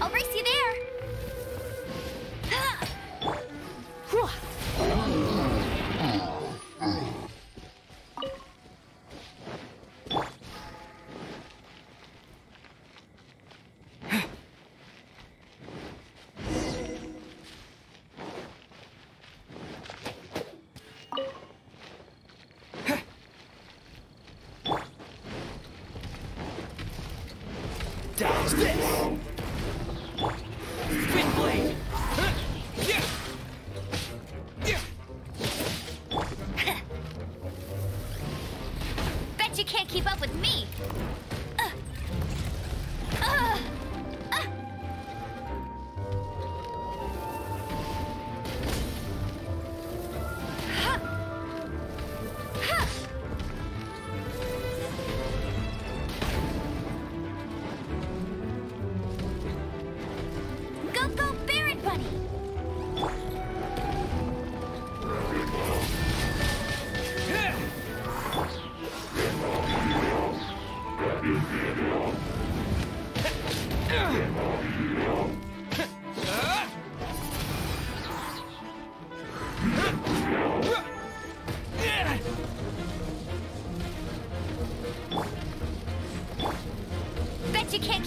I'll race you there. With me.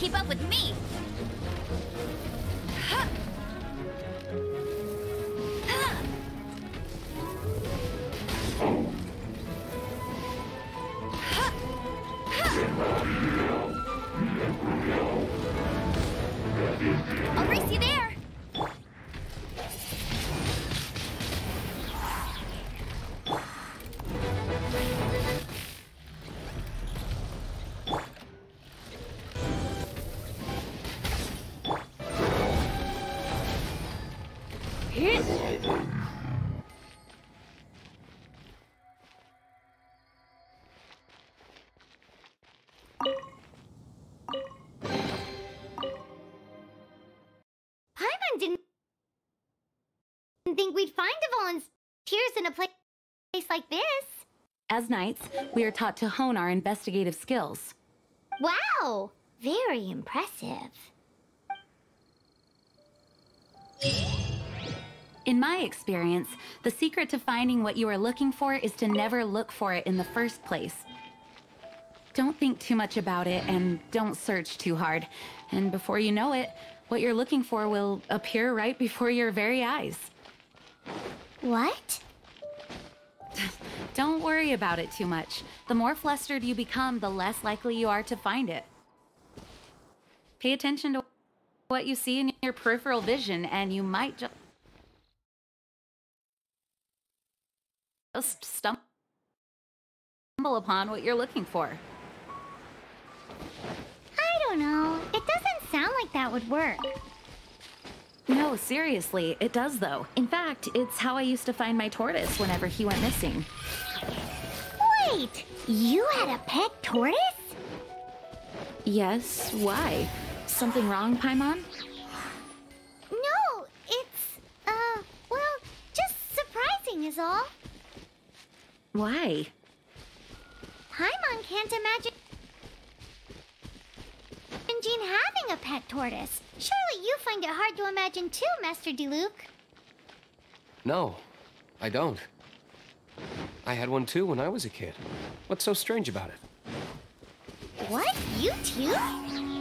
Keep up with me! Paimon didn't think we'd find a volunteers in a place like this. As knights, we are taught to hone our investigative skills. Wow! Very impressive. In my experience, the secret to finding what you are looking for is to never look for it in the first place. Don't think too much about it and don't search too hard. And before you know it, what you're looking for will appear right before your very eyes. What? Don't worry about it too much. The more flustered you become, the less likely you are to find it. Pay attention to what you see in your peripheral vision, and you might ju- just stumble upon what you're looking for. I don't know. It doesn't sound like that would work. No, seriously, it does though. In fact, it's how I used to find my tortoise whenever he went missing. Wait! You had a pet tortoise? Yes, why? Something wrong, Paimon? No, it's, uh, well, just surprising is all. Why? Paimon can't imagine Jean having a pet tortoise. Surely you find it hard to imagine too, Master Diluc. No, I don't. I had one too when I was a kid. What's so strange about it? What? You too?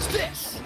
Dodge this!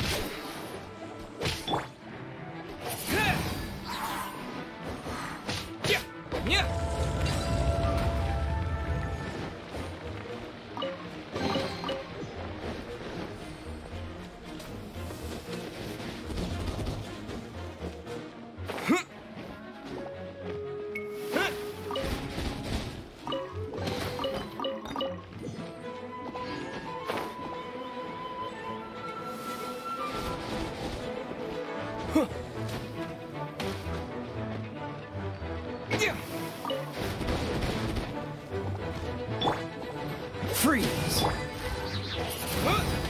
freeze! Huh?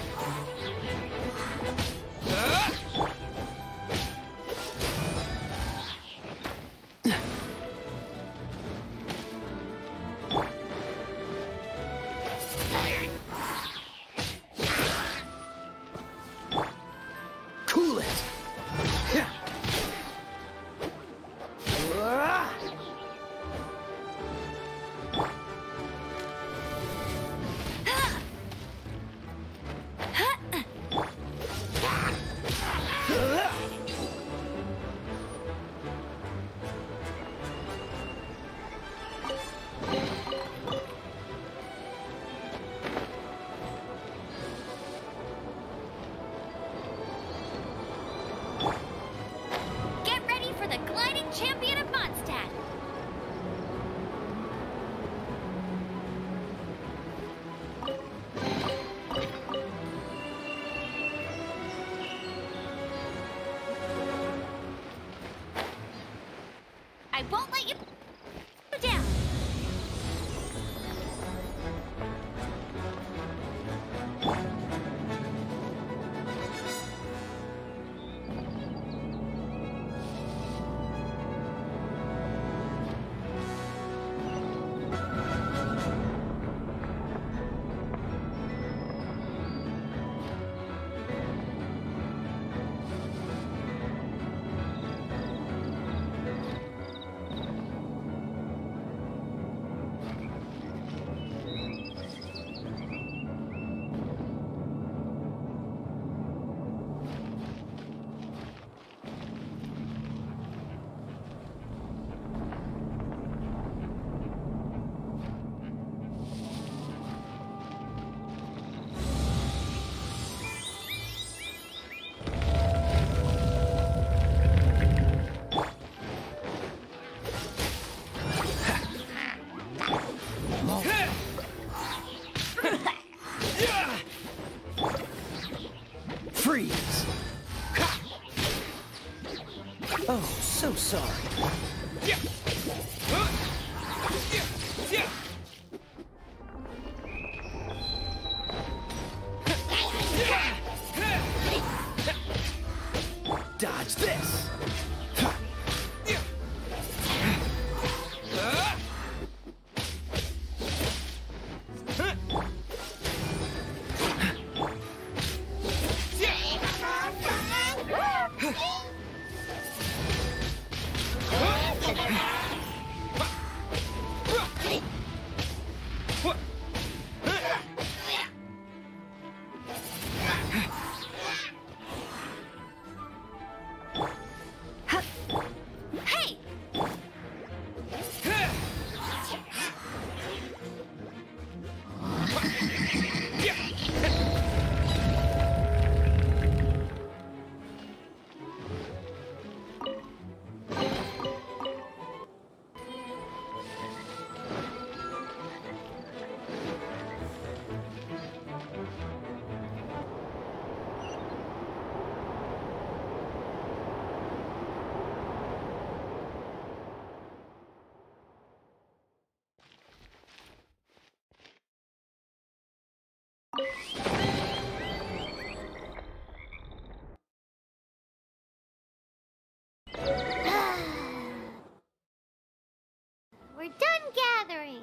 Gathering.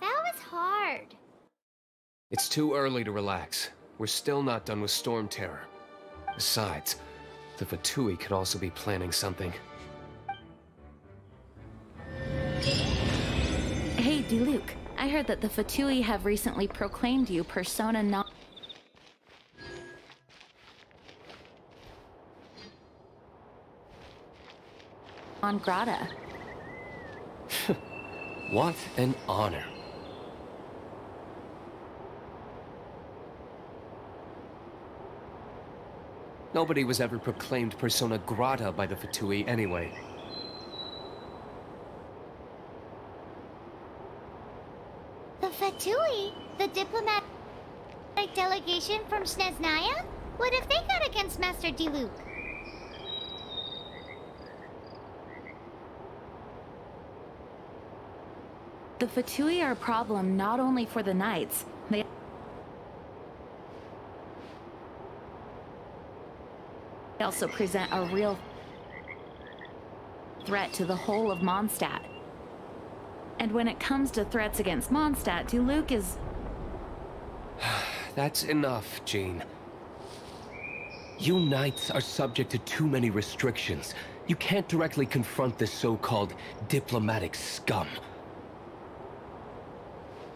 That was hard. It's too early to relax. We're still not done with Storm Terror. Besides, the Fatui could also be planning something. Hey, Diluc. I heard that the Fatui have recently proclaimed you persona non... non grata. What an honor. Nobody was ever proclaimed persona grata by the Fatui anyway. The Fatui? The diplomatic delegation from Snezhnaya? What have they got against Master Diluc? The Fatui are a problem not only for the Knights, they also present a real threat to the whole of Mondstadt. And when it comes to threats against Mondstadt, Diluc is That's enough, Jean. You Knights are subject to too many restrictions. You can't directly confront this so-called diplomatic scum.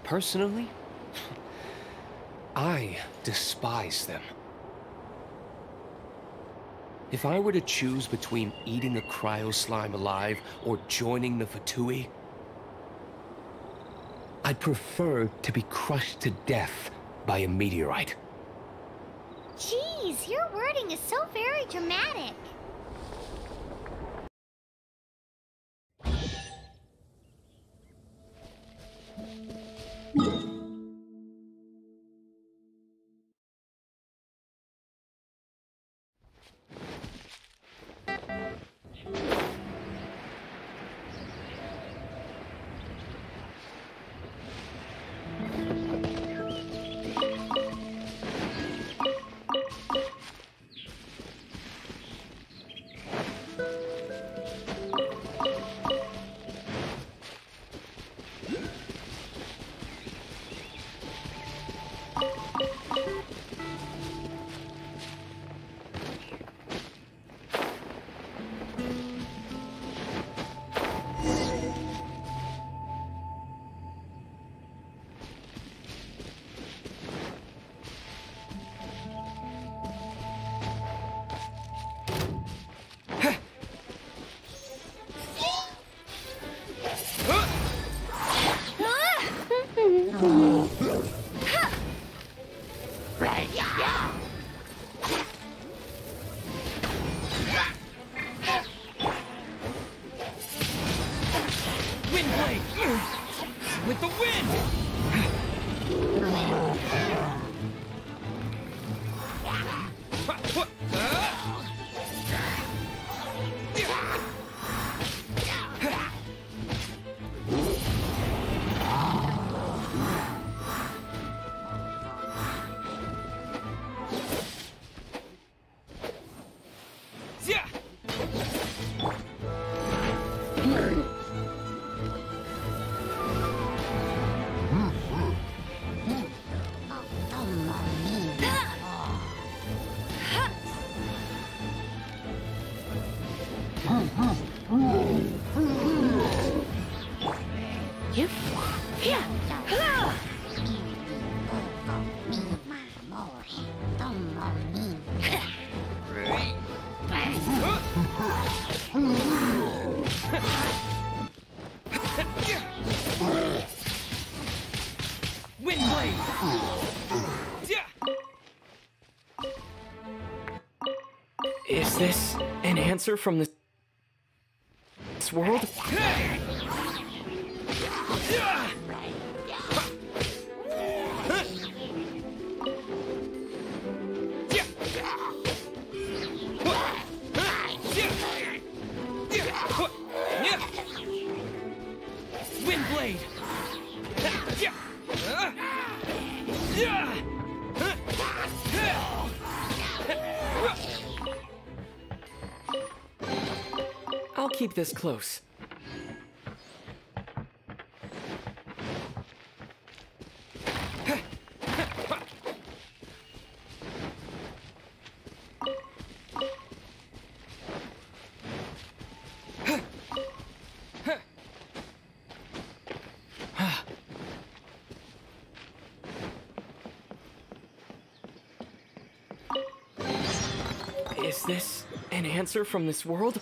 Personally, I despise them. If I were to choose between eating a cryo slime alive or joining the Fatui, I'd prefer to be crushed to death by a meteorite. Jeez, your wording is so very dramatic. Answer from this world? Windblade! Keep this close. Is this an answer from this world?